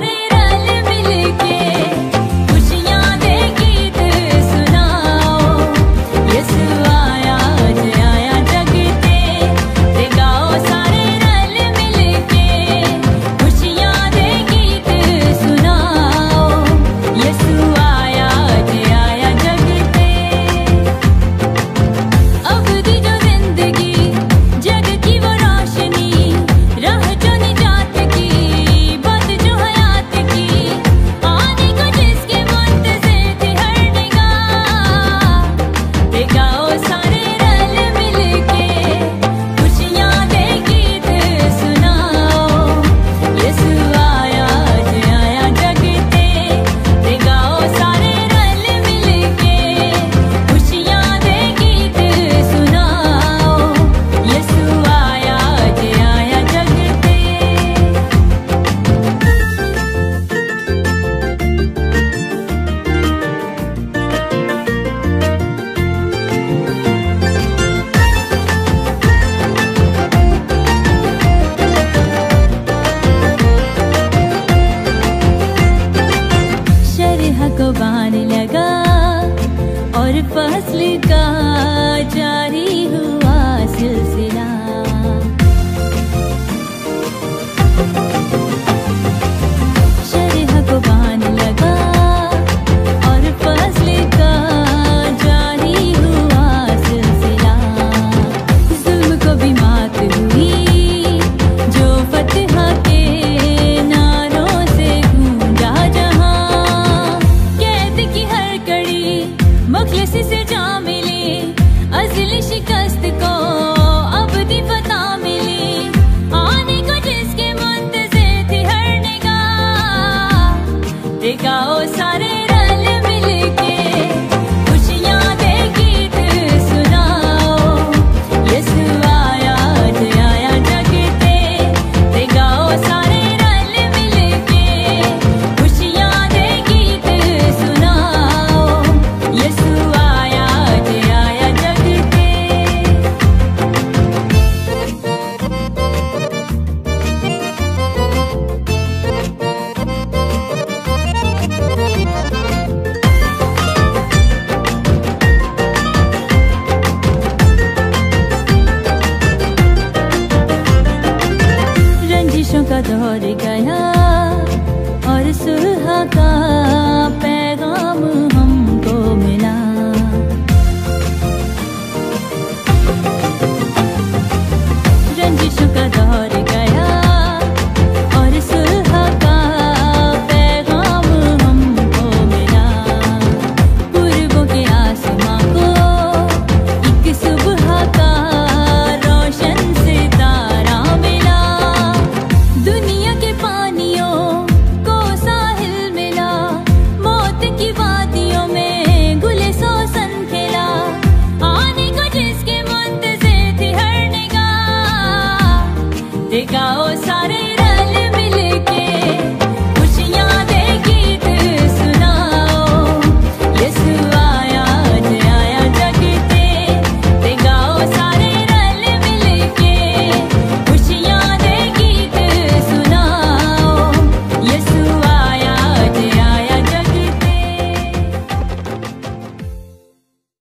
सारे रल मिल के जो के नारों से कैद की हर कड़ी मखलसी से जामे kadar. सारे